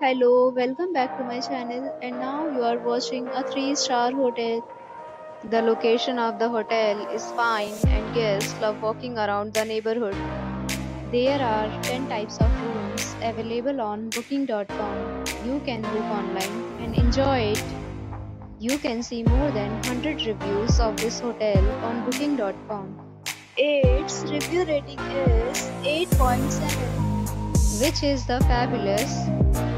Hello, welcome back to my channel and now you are watching a 3-star hotel. The location of the hotel is fine and guests love walking around the neighborhood. There are 10 types of rooms available on booking.com. You can book online and enjoy it. You can see more than 100 reviews of this hotel on booking.com. Its review rating is 8.7 which is the fabulous.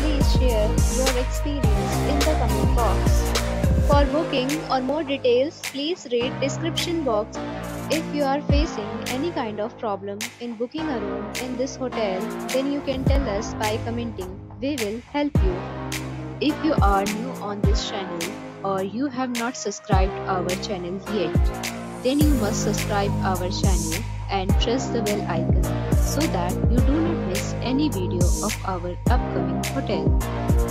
experience in the comment box. For booking or more details, please read description box. If you are facing any kind of problem in booking a room in this hotel, then you can tell us by commenting. We will help you. If you are new on this channel or you have not subscribed our channel yet, then you must subscribe our channel and press the bell icon so that you do not miss any video of our upcoming hotel.